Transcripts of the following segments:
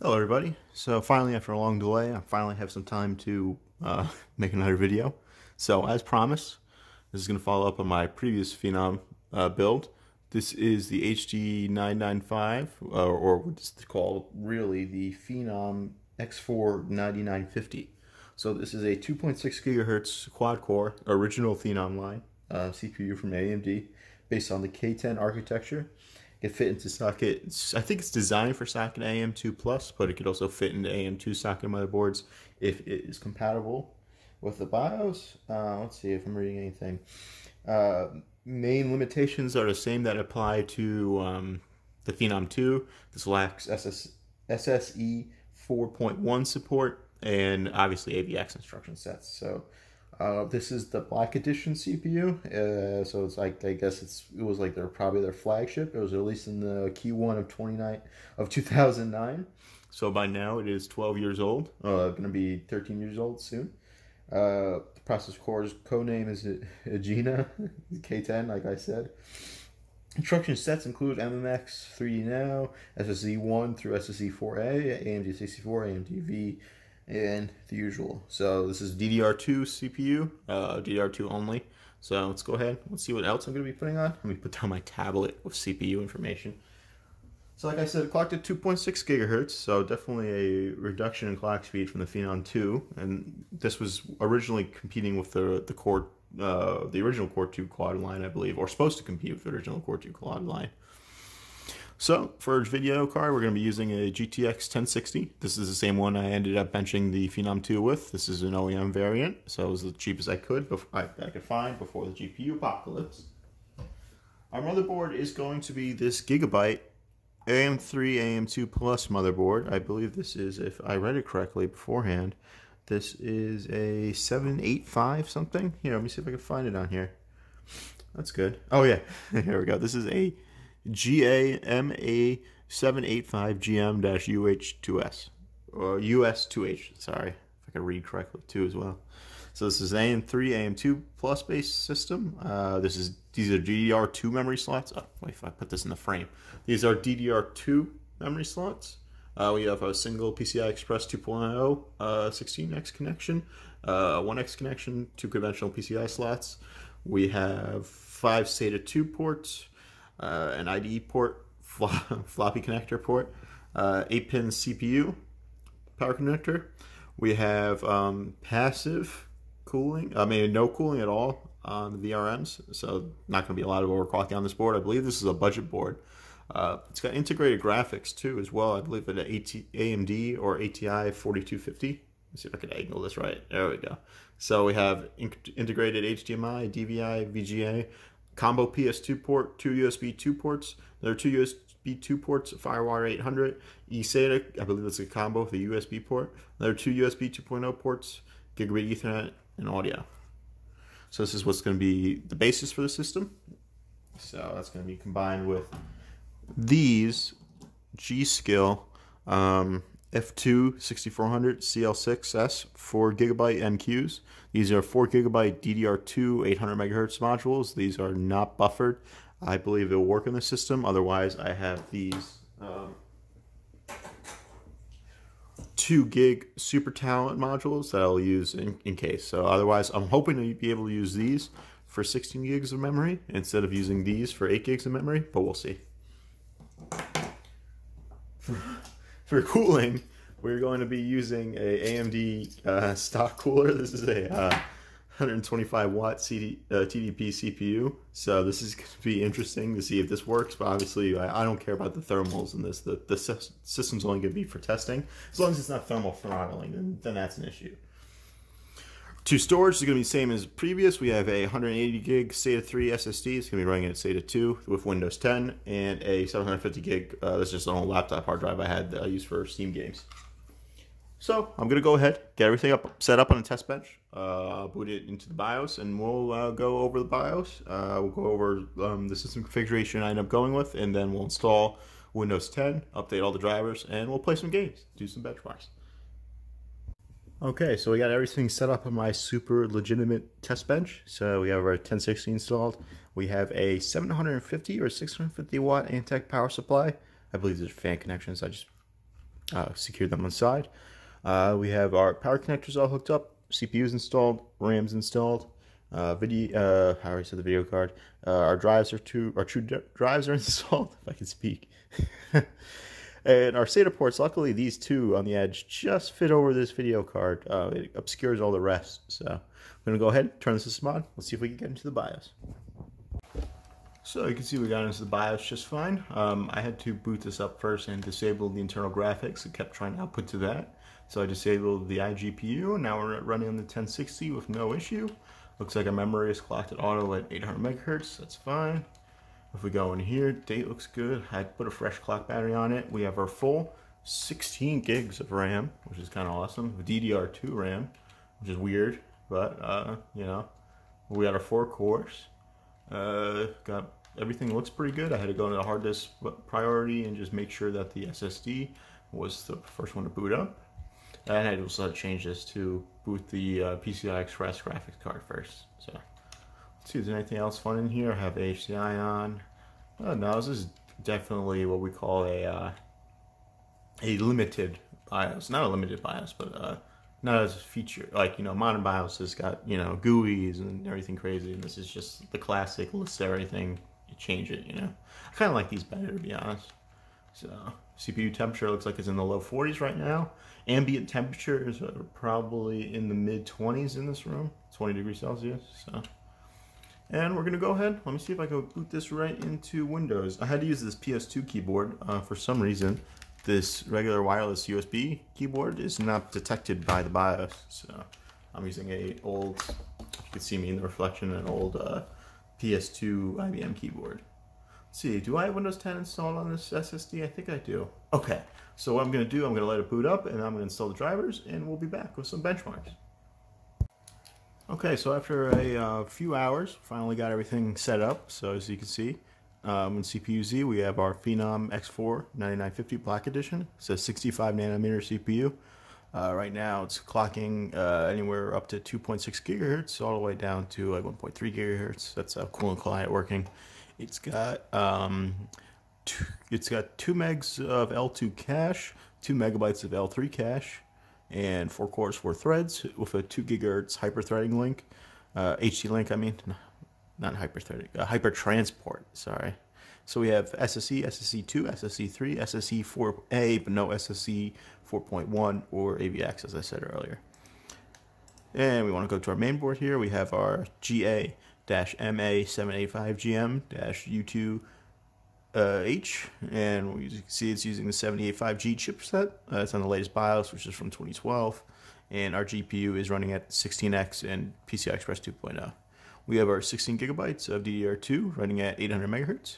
Hello everybody. So finally after a long delay, I finally have some time to uh, make another video. So as promised, this is going to follow up on my previous Phenom uh, build. This is the HD995, uh, or what's called really the Phenom X4 9950. So this is a 2.6 gigahertz quad core original Phenom line uh, CPU from AMD based on the K10 architecture it fit into socket. I think it's designed for socket AM2 plus, but it could also fit into AM2 socket motherboards if it is compatible with the BIOS. Uh, let's see if I'm reading anything. Uh, main limitations are the same that apply to um, the Phenom 2. This lacks SS, SSE 4.1 support and obviously AVX instruction sets. So uh, this is the Black Edition CPU, uh, so it's like I guess it's it was like their probably their flagship. It was released in the Q1 of 29 of 2009. So by now it is 12 years old. Uh, going to be 13 years old soon. Uh, the process core's code name is Agena K10, like I said. Instruction sets include MMX 3D Now, SSE 1 through SSE 4A, AMD 64, AMD V, and the usual. So this is DDR2 CPU, uh, DDR2 only. So let's go ahead. Let's see what else I'm going to be putting on. Let me put down my tablet with CPU information. So like I said, clocked at 2.6 gigahertz, so definitely a reduction in clock speed from the Phenom 2. And this was originally competing with the the Core, uh, the original Core 2 quad line, I believe, or supposed to compete with the original Core 2 quad line. So for our video card, we're going to be using a GTX 1060. This is the same one I ended up benching the Phenom 2 with. This is an OEM variant, so it was the cheapest I could before, I, I could find before the GPU apocalypse. Our motherboard is going to be this Gigabyte AM3 AM2 Plus motherboard. I believe this is, if I read it correctly beforehand, this is a 785 something. Here, let me see if I can find it on here. That's good. Oh yeah, here we go. This is a GAMA785GM-UH2S. Or US2H, sorry, if I can read correctly too as well. So this is AM3, AM2 plus based system. Uh, this is these are DDR2 memory slots. Oh, wait, if I put this in the frame, these are DDR2 memory slots. Uh, we have a single PCI Express 2.0 uh, 16x connection, uh, 1x connection, two conventional PCI slots. We have five SATA 2 ports, uh, an IDE port, floppy connector port, uh, 8 pin CPU power connector. We have um, passive cooling, I mean, no cooling at all on the VRMs, so not going to be a lot of overclocking on this board. I believe this is a budget board. Uh, it's got integrated graphics too, as well. I believe at AMD or ATI 4250. Let's see if I can angle this right. There we go. So we have in integrated HDMI, DVI, VGA, combo PS2 port, two USB 2 ports. There are two USB 2 ports, FireWire 800, eSATA, I believe that's a combo with a USB port. There are two USB 2.0 ports, gigabit Ethernet, and audio. So this is what's going to be the basis for the system. So that's going to be combined with these G.Skill um, F2 6400 CL6S 4 gigabyte NQs. These are 4 gigabyte DDR2 800 megahertz modules. These are not buffered. I believe it'll work in the system. Otherwise, I have these um, 2 gig Super Talent modules that I'll use in, in case. So otherwise, I'm hoping to be able to use these for 16 gigs of memory instead of using these for 8 gigs of memory, but we'll see for cooling, we're going to be using a AMD uh, stock cooler. This is a uh, 125 watt CD, uh, TDP CPU. So this is going to be interesting to see if this works. But obviously, I, I don't care about the thermals in this. The, the system's only going to be for testing. As long as it's not thermal throttling, then, then that's an issue. To storage is going to be the same as previous. We have a 180 gig SATA 3 SSD. It's going to be running at SATA 2 with Windows 10 and a 750 gig. Uh, that's just an old laptop hard drive I had that I use for Steam games. So I'm going to go ahead, get everything up, set up on a test bench, uh, boot it into the BIOS, and we'll uh, go over the BIOS. Uh, we'll go over um, the system configuration I end up going with, and then we'll install Windows 10, update all the drivers, and we'll play some games, do some benchmarks. Okay, so we got everything set up on my super legitimate test bench. So we have our 1060 installed. We have a 750 or 650 watt Antec power supply. I believe there's fan connections. I just uh, secured them on the side. Uh, we have our power connectors all hooked up, CPUs installed, RAMs installed, uh, video, uh, I said the video card. Uh, our drives are two, our true drives are installed, if I can speak. and our SATA ports, luckily these two on the edge just fit over this video card. Uh, it obscures all the rest. So I'm gonna go ahead, turn the system on. Let's see if we can get into the BIOS. So you can see we got into the BIOS just fine. Um, I had to boot this up first and disable the internal graphics. It kept trying to output to that. So I disabled the iGPU and now we're running on the 1060 with no issue. Looks like our memory is clocked at auto at 800 megahertz. That's fine. If we go in here, date looks good. I put a fresh clock battery on it. We have our full 16 gigs of RAM, which is kind of awesome. DDR2 RAM, which is weird, but uh, you know, we got our four cores. Uh, got everything looks pretty good. I had to go into the hard disk priority and just make sure that the SSD was the first one to boot up. And I had to also change this to boot the uh, PCI Express graphics card first. So let's see, is there anything else fun in here? I have HDI on. Oh, no, this is definitely what we call a uh, a limited BIOS. Not a limited BIOS, but uh, not as a feature. Like, you know, modern BIOS has got, you know, GUIs and everything crazy. And this is just the classic, list everything, you change it, you know. I kind of like these better, to be honest. So CPU temperature looks like it's in the low 40s right now. Ambient temperatures are probably in the mid 20s in this room, 20 degrees Celsius. So, and we're gonna go ahead. Let me see if I can boot this right into Windows. I had to use this PS2 keyboard uh, for some reason. This regular wireless USB keyboard is not detected by the BIOS. So I'm using a old, you can see me in the reflection, an old uh, PS2 IBM keyboard. Let's see, do I have Windows 10 installed on this SSD? I think I do. Okay, so what I'm going to do, I'm going to let it boot up and I'm going to install the drivers and we'll be back with some benchmarks. Okay, so after a uh, few hours, finally got everything set up. So as you can see, um, in CPU-Z, we have our Phenom X4 9950 Black Edition. It's a 65 nanometer CPU. Uh, right now, it's clocking uh, anywhere up to 2.6 gigahertz, all the way down to like 1.3 gigahertz. That's a Cool'n'Quiet working. It's got um, it's got two megs of L2 cache, two megabytes of L3 cache, and four cores, four threads with a two gigahertz hyperthreading link, uh, HT link. I mean, not hyperthreading, uh, hyper transport. Sorry. So we have SSE, SSE2, SSE3, SSE4A, but no SSE 4.1 or AVX, as I said earlier. And we want to go to our main board here. We have our GA MA785GM-U2 uh, H, and you can see it's using the 785G chipset. Uh, it's on the latest BIOS, which is from 2012, and our GPU is running at 16X and PCI Express 2.0. We have our 16 gigabytes of DDR2 running at 800 megahertz.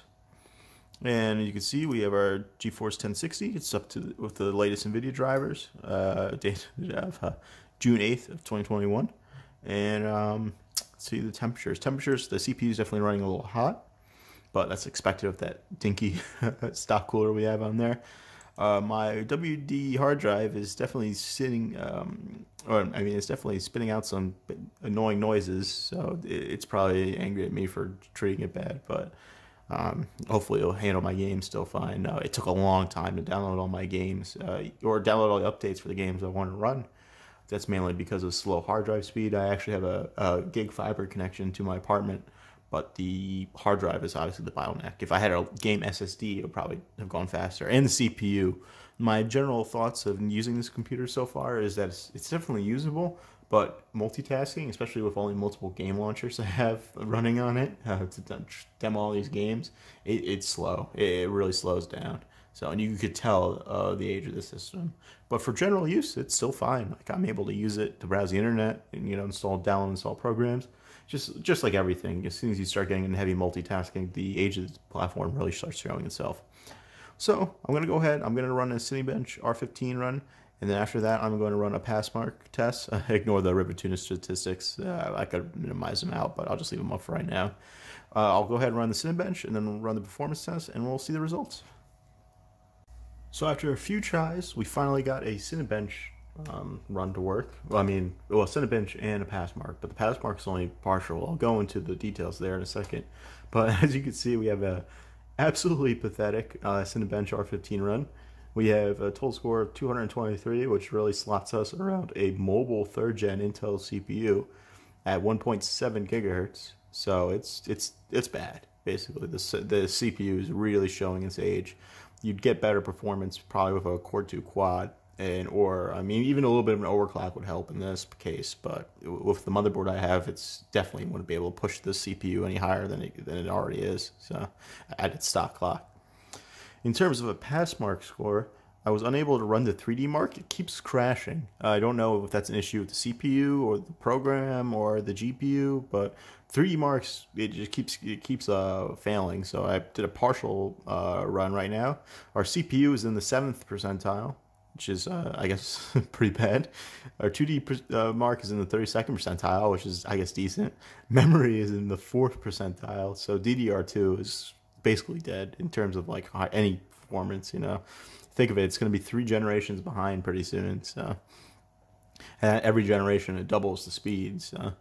And you can see we have our GeForce 1060. It's up to with the latest NVIDIA drivers. Uh, date of uh, June 8th of 2021. And um, see the temperatures. Temperatures, the CPU is definitely running a little hot, but that's expected of that dinky stock cooler we have on there. Uh, my WD hard drive is definitely sitting, um, or I mean, it's definitely spitting out some annoying noises. So it's probably angry at me for treating it bad, but um, hopefully it'll handle my games still fine. Uh, it took a long time to download all my games, uh, or download all the updates for the games I want to run. That's mainly because of slow hard drive speed. I actually have a, a gig fiber connection to my apartment, but the hard drive is obviously the bottleneck. If I had a game SSD, it would probably have gone faster. And the CPU. My general thoughts of using this computer so far is that it's, it's definitely usable, but multitasking, especially with only multiple game launchers I have running on it uh, to demo all these games, it, it's slow. It, it really slows down. So, and you could tell uh, the age of the system. But for general use, it's still fine. Like I'm able to use it to browse the internet and you know install, download, install programs. Just just like everything, as soon as you start getting into heavy multitasking, the age of the platform really starts showing itself. So I'm going to go ahead. I'm going to run a Cinebench R15 run. And then after that, I'm going to run a Passmark test. Ignore the RivaTuner statistics. Uh, I could minimize them out, but I'll just leave them up for right now. Uh, I'll go ahead and run the Cinebench and then run the performance test, and we'll see the results. So after a few tries, we finally got a Cinebench um, run to work. Well, I mean, well, Cinebench and a Passmark, but the Passmark is only partial. I'll go into the details there in a second. But as you can see, we have a absolutely pathetic uh, Cinebench R15 run. We have a total score of 223, which really slots us around a mobile third gen Intel CPU at 1.7 gigahertz. So it's it's it's bad. Basically, the the CPU is really showing its age. You'd get better performance probably with a Core 2 quad, and or I mean even a little bit of an overclock would help in this case. But with the motherboard I have, it's definitely wouldn't be able to push the CPU any higher than it, than it already is. So at its stock clock. In terms of a Passmark score, I was unable to run the 3D mark. It keeps crashing. I don't know if that's an issue with the CPU or the program or the GPU, but 3D marks it just keeps it keeps uh, failing. So I did a partial uh, run right now. Our CPU is in the seventh percentile, which is uh, I guess pretty bad. Our 2D uh, mark is in the 32nd percentile, which is I guess decent. Memory is in the fourth percentile, so DDR2 is basically dead in terms of like any performance. You know, think of it, it's going to be three generations behind pretty soon. So and every generation it doubles the speed. So.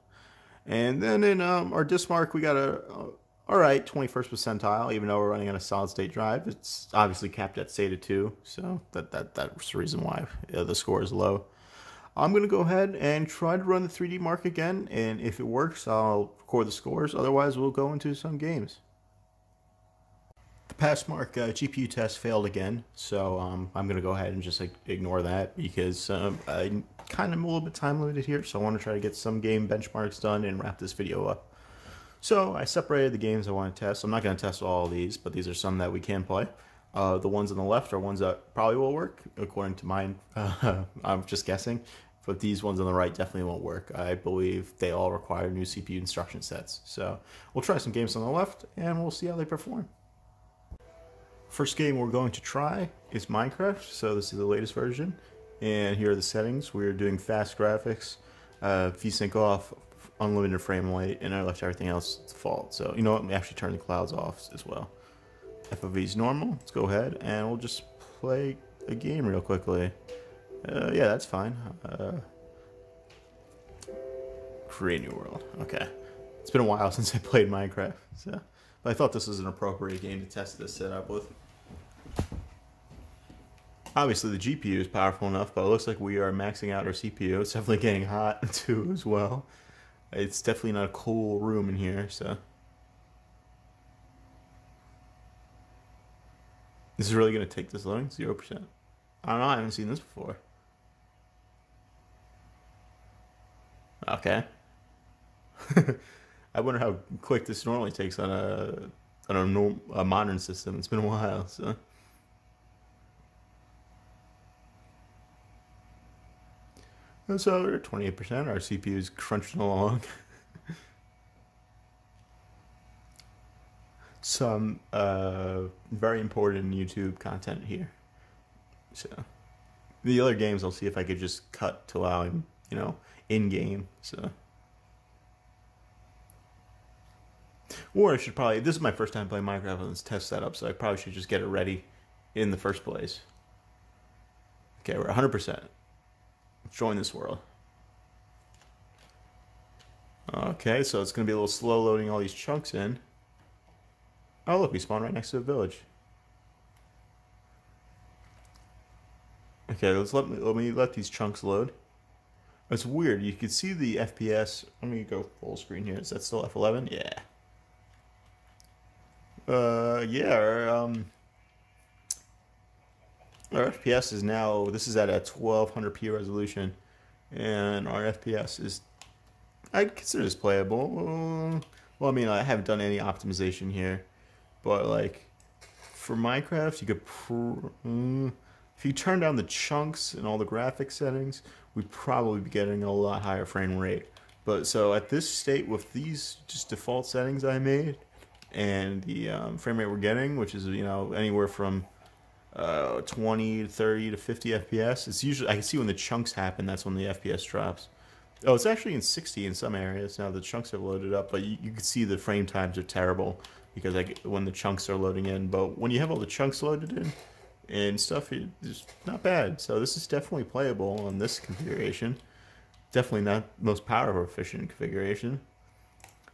And then in um, our disk mark, we got a, a all right 21st percentile, even though we're running on a solid state drive. It's obviously capped at SATA 2, so that, that that's the reason why uh, the score is low. I'm going to go ahead and try to run the 3D mark again, and if it works, I'll record the scores. Otherwise, we'll go into some games. The Passmark uh, GPU test failed again, so um, I'm going to go ahead and just like, ignore that because um, I'm kind of a little bit time limited here, so I want to try to get some game benchmarks done and wrap this video up. So I separated the games I want to test. I'm not going to test all of these, but these are some that we can play. Uh, the ones on the left are ones that probably will work, according to mine. Uh, I'm just guessing. But these ones on the right definitely won't work. I believe they all require new CPU instruction sets. So we'll try some games on the left, and we'll see how they perform. First game we're going to try is Minecraft, so this is the latest version. And here are the settings. We're doing fast graphics, uh, VSync off, unlimited frame rate, and I left everything else default. So, you know what, we actually turn the clouds off as well. FOV is normal, let's go ahead, and we'll just play a game real quickly. Uh, yeah, that's fine. Uh, create new world, okay. It's been a while since I played Minecraft, so... But I thought this was an appropriate game to test this setup with. Obviously, the GPU is powerful enough, but it looks like we are maxing out our CPU. It's definitely getting hot, too, as well. It's definitely not a cool room in here, so... This is really going to take this long? 0%. I don't know, I haven't seen this before. Okay. I wonder how quick this normally takes on a on a, norm, a modern system. It's been a while, so. So we're at 28%. Our CPU is crunching along. Some uh, very important YouTube content here. So the other games, I'll see if I could just cut to allow him, you know, in game. So. Or I should probably, this is my first time playing Minecraft on this test setup, so I probably should just get it ready in the first place. Okay, we're 100%. Join this world. Okay, so it's going to be a little slow loading all these chunks in. Oh, look, we spawned right next to a village. Okay, let's let me, let me let these chunks load. It's weird. You can see the FPS. Let me go full screen here. Is that still F11? Yeah. Uh, yeah, um, our FPS is now, this is at a 1200p resolution, and our FPS is, I consider this playable. well, I mean, I haven't done any optimization here, but like, for Minecraft, you could, mm, if you turn down the chunks and all the graphic settings, we'd probably be getting a lot higher frame rate. But so at this state with these just default settings I made, and the um, frame rate we're getting, which is you know anywhere from uh, 20 to 30 to 50 FPS. It's usually I can see when the chunks happen. That's when the FPS drops. Oh, it's actually in 60 in some areas now. The chunks have loaded up, but you, you can see the frame times are terrible because like when the chunks are loading in. But when you have all the chunks loaded in and stuff, it's not bad. So this is definitely playable on this configuration. Definitely not most power efficient configuration.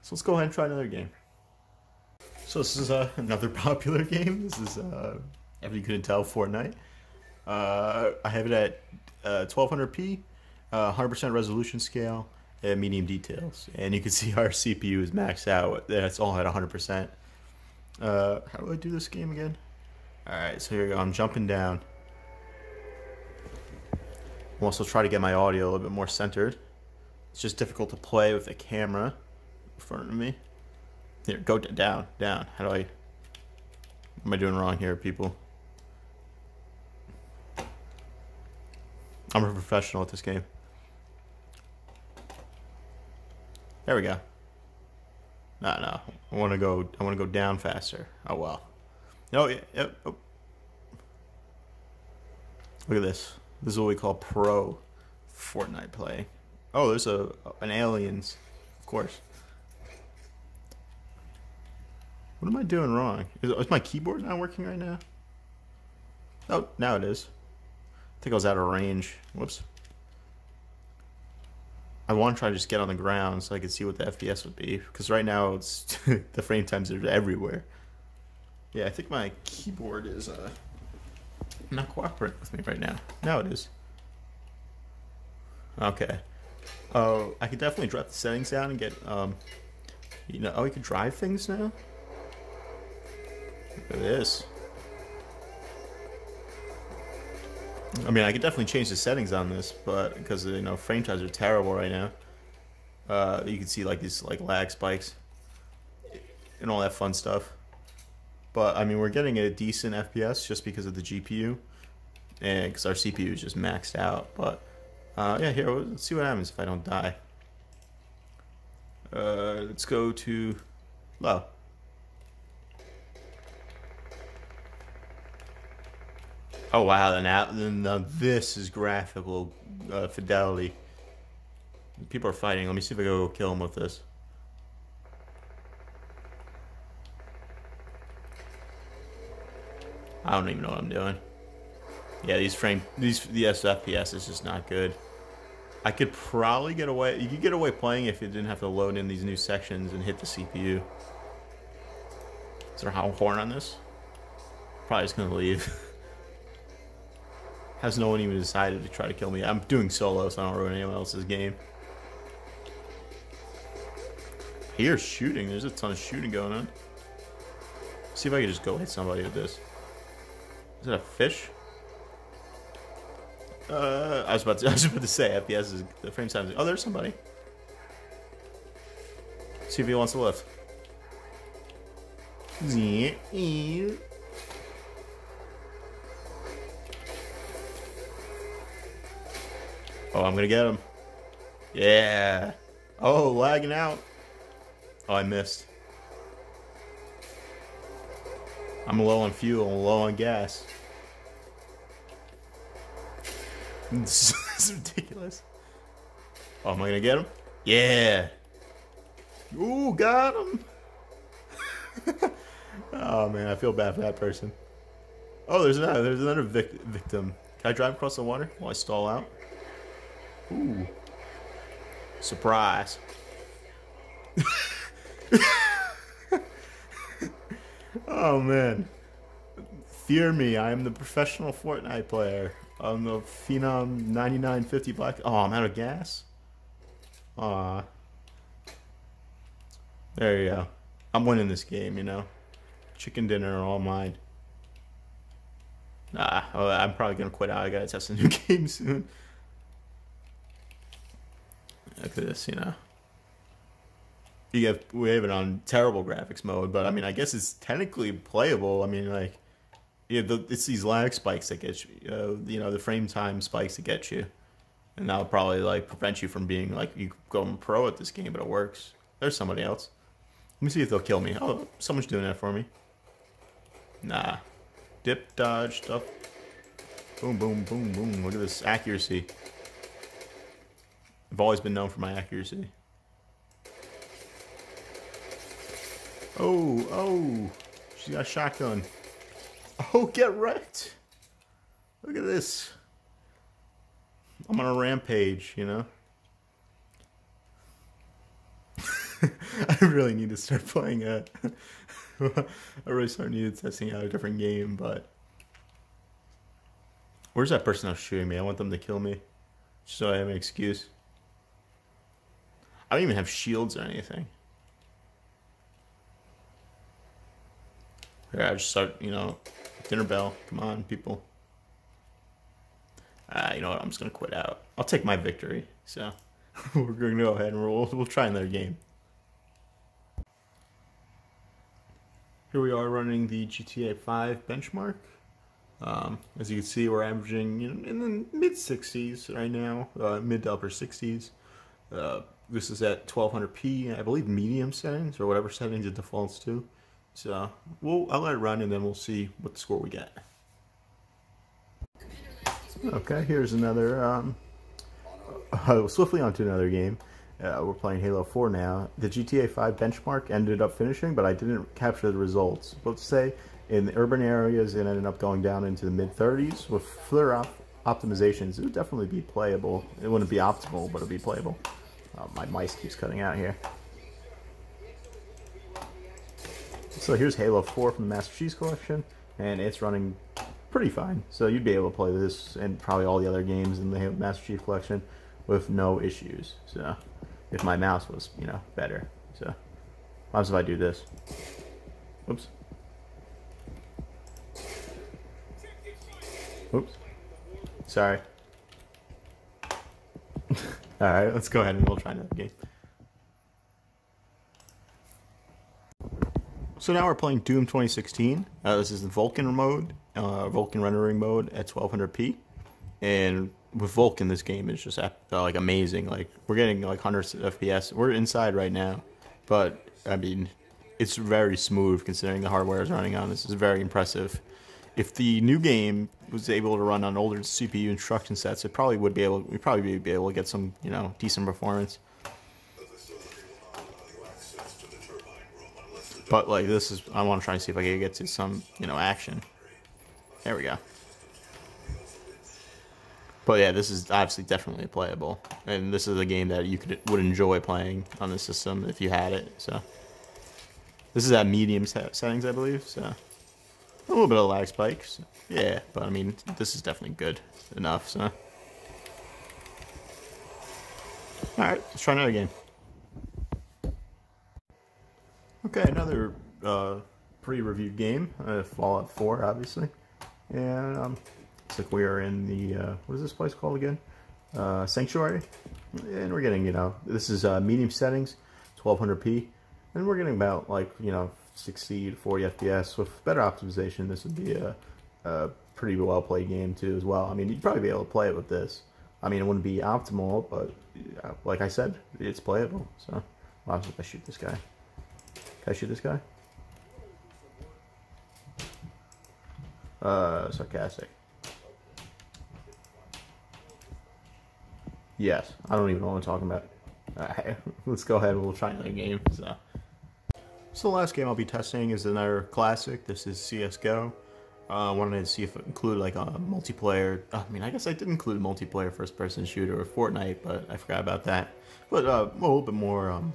So let's go ahead and try another game. So this is uh, another popular game. This is, uh, if you couldn't tell, Fortnite. Uh, I have it at uh, 1200p, uh, 100% resolution scale, and medium details. And you can see our CPU is maxed out. That's all at 100%. Uh, how do I do this game again? Alright, so here. I'm jumping down. I'm also trying to get my audio a little bit more centered. It's just difficult to play with the camera in front of me. Here, go down, down. How do I... What am I doing wrong here, people? I'm a professional at this game. There we go. No, no. I want to go. I want to go down faster. Oh well. Oh yeah. Yep. Oh. Look at this. This is what we call pro Fortnite play. Oh, there's a an aliens, of course. What am I doing wrong? Is, is my keyboard not working right now? Oh, now it is. I think I was out of range. Whoops. I want to try to just get on the ground so I can see what the FPS would be. Because right now, it's the frame times are everywhere. Yeah, I think my keyboard is uh, not cooperating with me right now. Now it is. Okay. Oh, I could definitely drop the settings down and get, um, you know, oh, you can drive things now? Look at this. I mean, I could definitely change the settings on this, but because you know frame times are terrible right now. Uh, you can see like these like lag spikes and all that fun stuff. But I mean, we're getting a decent FPS just because of the GPU, and because our CPU is just maxed out. But uh, yeah, here let's see what happens if I don't die. Uh, let's go to low. Oh wow! Now, now this is graphical uh, fidelity. People are fighting. Let me see if I go kill them with this. I don't even know what I'm doing. Yeah, these frame, these the FPS is just not good. I could probably get away. You could get away playing if you didn't have to load in these new sections and hit the CPU. Is there a horn on this? Probably just gonna leave. Has no one even decided to try to kill me? I'm doing solo, so I don't ruin anyone else's game. Here's shooting. There's a ton of shooting going on. See if I can just go hit somebody with this. Is it a fish? Uh, I was about to, I was about to say FPS is the frame time. Oh, there's somebody. See if he wants to lift. Oh, I'm gonna get him. Yeah. Oh, lagging out. Oh, I missed. I'm low on fuel, low on gas. this is ridiculous. Oh, am I gonna get him? Yeah. Ooh, got him. oh man, I feel bad for that person. Oh, there's another. There's another vic victim. Can I drive across the water while I stall out? Ooh. Surprise. oh man. Fear me, I am the professional Fortnite player. I'm the Phenom 9950 Black. Oh, I'm out of gas? Aw. There you go. I'm winning this game, you know. Chicken dinner all mine. Nah, I'm probably gonna quit out. I gotta test a new game soon. Look at this, you know. You have we have it on terrible graphics mode, but I mean, I guess it's technically playable. I mean, like, yeah, the, it's these lag spikes that get you, uh, you know, the frame time spikes that get you, and that'll probably like prevent you from being like you going pro at this game, but it works. There's somebody else. Let me see if they'll kill me. Oh, someone's doing that for me. Nah. Dip, dodge, stuff. Boom, boom, boom, boom. Look at this accuracy. I've always been known for my accuracy. Oh, oh. She's got a shotgun. Oh, get wrecked. Look at this. I'm on a rampage, you know? I really need to start playing a... I really start needed testing out a different game, but... Where's that person that's shooting me? I want them to kill me. So I have an excuse. I don't even have shields or anything. Here, I just start, you know, dinner bell. Come on, people. Ah, you know what? I'm just gonna quit out. I'll take my victory. So we're gonna go ahead and roll. We'll try another game. Here we are running the GTA 5 benchmark. Um, as you can see, we're averaging you know, in the mid 60s right now, uh, mid to upper 60s. Uh, this is at 1200p, I believe medium settings or whatever settings it defaults to. So we'll I'll let it run and then we'll see what score we get. Okay, here's another. Um, uh, swiftly onto another game. Uh, we're playing Halo 4 now. The GTA 5 benchmark ended up finishing, but I didn't capture the results. Let's say in the urban areas, it ended up going down into the mid 30s. With further op optimizations, it would definitely be playable. It wouldn't be optimal, but it'd be playable. Uh, my mice keeps cutting out here. So here's Halo 4 from the Master Chief's Collection, and it's running pretty fine. So you'd be able to play this and probably all the other games in the Master Chief Collection with no issues. So if my mouse was, you know, better. So what if I do this? Oops. Oops. Sorry. Alright, let's go ahead and we'll try another game. So now we're playing Doom 2016. Uh, this is the Vulkan mode, uh, Vulkan rendering mode at 1200p. And with Vulkan, this game is just uh, like amazing. Like we're getting like hundreds of FPS. We're inside right now, but I mean, it's very smooth considering the hardware is running on. This is very impressive. If the new game was able to run on older CPU instruction sets, it probably would be able. We probably be able to get some, you know, decent performance. But like this is, I want to try and see if I can get to some, you know, action. There we go. But yeah, this is obviously definitely playable, and this is a game that you could would enjoy playing on the system if you had it. So this is at medium settings, I believe. So a little bit of lag spikes, yeah, but I mean this is definitely good enough. So all right, let's try another game. Okay, another uh, pre-reviewed game, uh, Fallout 4, obviously, and um, Looks like we are in the, uh, what is this place called again? Uh, Sanctuary. And we're getting, you know, this is uh, medium settings, 1200p. And we're getting about like, you know, 60 to 40 FPS. With better optimization, this would be a, a pretty well played game too as well. I mean, you'd probably be able to play it with this. I mean, it wouldn't be optimal, but like I said, it's playable. So, well, if I shoot this guy. Can I shoot this guy? Uh, sarcastic. Yes, I don't even know what I'm talking about. Right, let's go ahead we'll try another game. So. So the last game I'll be testing is another classic. This is CSGO. Uh, I wanted to see if it included like a multiplayer. I mean, I guess I did include multiplayer first-person shooter or Fortnite, but I forgot about that. But uh, a little bit more. Um,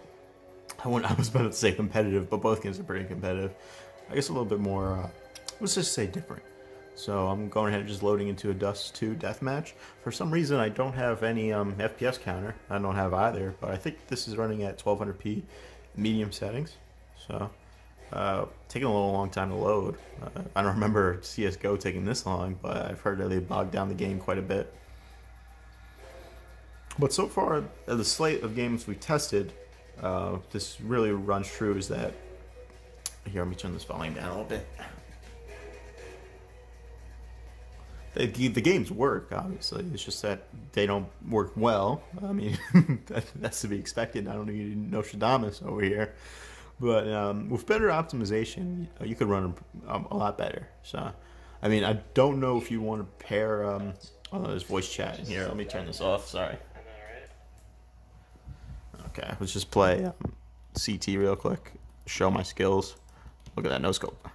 I, I was about to say competitive, but both games are pretty competitive. I guess a little bit more. Uh, let's just say different. So I'm going ahead and just loading into a Dust 2 deathmatch. For some reason, I don't have any um, FPS counter. I don't have either, but I think this is running at 1200p medium settings. So uh, taking a little long time to load. Uh, I don't remember CSGO taking this long, but I've heard that they bogged down the game quite a bit. But so far, uh, the slate of games we tested, uh, this really runs true is that... Here, let me turn this volume down a little bit. the, the games work obviously it's just that they don't work well i mean that, that's to be expected i don't need Shadamas over here but um, with better optimization you could run them a lot better. So i mean i don't know if you want to pair um, oh there's voice chat in here. Let me turn this off. Sorry. Okay let's just play um, ct real quick. Show my skills. Look at that no scope.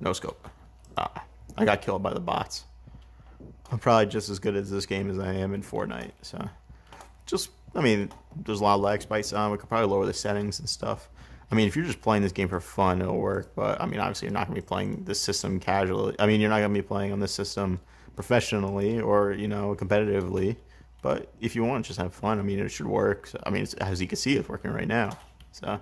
No scope. Ah, i got killed by the bots. I'm probably just as good at this game as I am in Fortnite. So, just, I mean, there's a lot of lag spikes on. We could probably lower the settings and stuff. I mean, if you're just playing this game for fun, it'll work. But I mean, obviously, you're not gonna be playing this system casually. I mean, you're not gonna be playing on this system professionally or you know competitively. But if you want to just have fun, I mean, it should work. I mean, as you can see, it's working right now. So,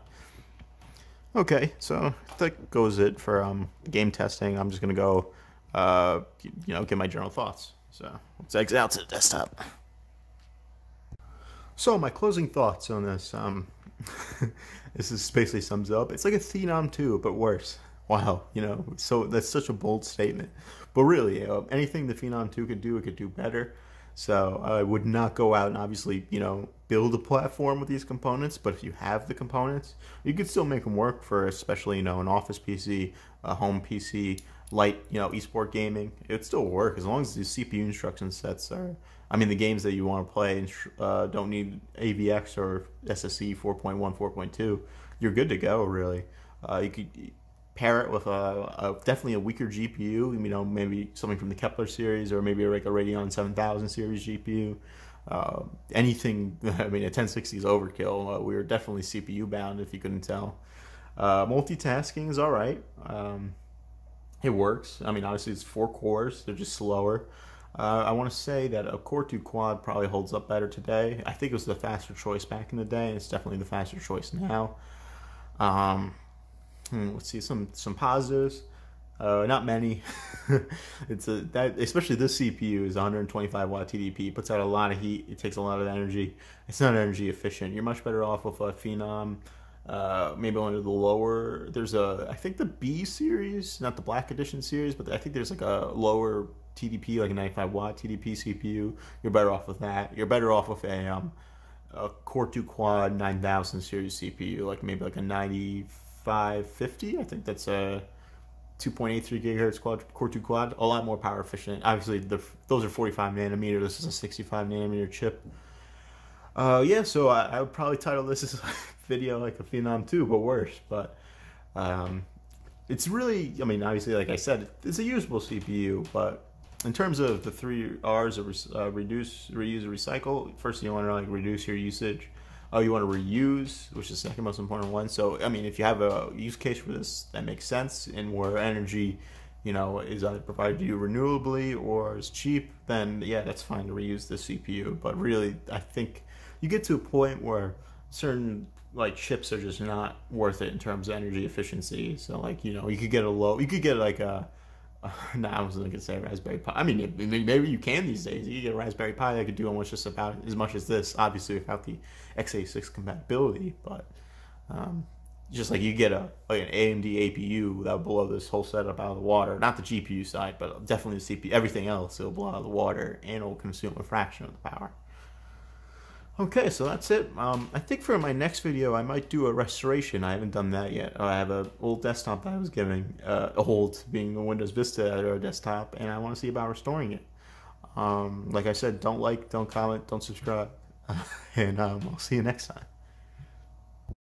okay, so that goes it for um, game testing. I'm just gonna go, uh, you know, get my general thoughts. So let's exit out to the desktop. So my closing thoughts on this. Um, this is basically sums up. It's like a Phenom 2, but worse. Wow, you know, so that's such a bold statement. But really, anything the Phenom 2 could do, it could do better. So I would not go out and obviously, you know, build a platform with these components. But if you have the components, you could still make them work for, especially, you know, an office PC, a home PC, light, you know, esport gaming. It'd still work as long as the CPU instruction sets are. I mean, the games that you want to play uh, don't need AVX or SSE 4.1, 4.2. You're good to go, really. Uh, you could pair it with a, a, definitely a weaker GPU. You know, maybe something from the Kepler series or maybe like a Radeon 7000 series GPU. Uh, anything. I mean, a 1060 is overkill. Uh, we were definitely CPU bound, if you couldn't tell. Uh, multitasking is all right. Um, it works. I mean, obviously it's four cores. They're just slower. Uh, I want to say that a Core 2 Quad probably holds up better today. I think it was the faster choice back in the day, and it's definitely the faster choice now. Um, hmm, let's see some some positives. Uh, not many. it's a that especially this CPU is 125 watt TDP. It puts out a lot of heat. It takes a lot of energy. It's not energy efficient. You're much better off with a Phenom. Uh, maybe one of the lower. There's a I think the B series, not the Black Edition series, but I think there's like a lower TDP, like a 95 watt TDP CPU. You're better off with that. You're better off with a um, a Core 2 Quad 9000 series CPU, like maybe like a 9550. I think that's a 2.83 gigahertz quad, Core 2 Quad. A lot more power efficient. Obviously, the, those are 45 nanometer. This is a 65 nanometer chip. Uh, yeah, so I, I would probably title this video like a Phenom 2, but worse. But um, it's really, I mean, obviously, like I said, it's a usable CPU, but in terms of the three R's of uh, reduce, reuse, recycle, first you want to like reduce your usage. Oh, you want to reuse, which is the second most important one. So, I mean, if you have a use case for this that makes sense and where energy, you know, is either provided to you renewably or is cheap, then yeah, that's fine to reuse the CPU. But really, I think you get to a point where certain like chips are just not worth it in terms of energy efficiency. So, like, you know, you could get a low, you could get like a no, I wasn't gonna say Raspberry Pi. I mean, maybe you can these days. You get a Raspberry Pi that could do almost just about as much as this, obviously without the x86 compatibility. But um, just like you get a like an AMD APU that will blow this whole setup out of the water. Not the GPU side, but definitely the CPU. Everything else, it'll blow out of the water and it'll consume a fraction of the power. Okay, so that's it. Um, I think for my next video, I might do a restoration. I haven't done that yet. I have an old desktop that I was giving, uh, old being a Windows Vista desktop, and I want to see about restoring it. Um, like I said, don't like, don't comment, don't subscribe, and um, I'll see you next time.